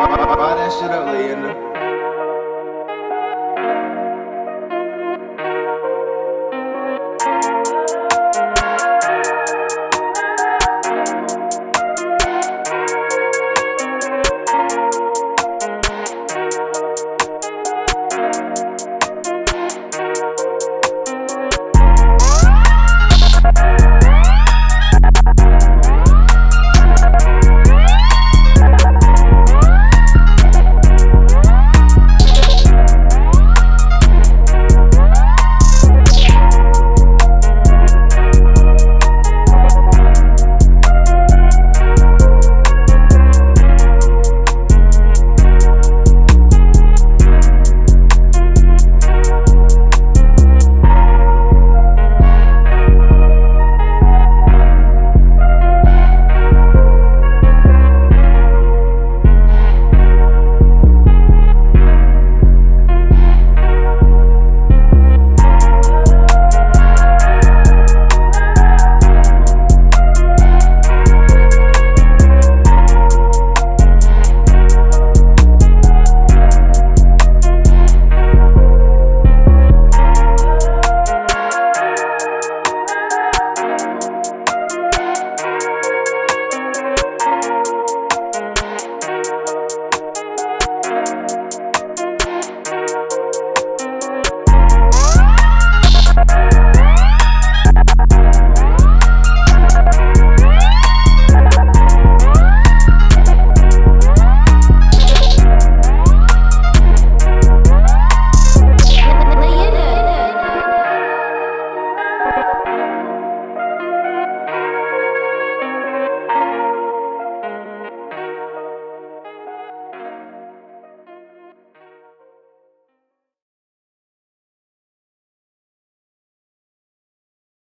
Buy that shit up, Leander.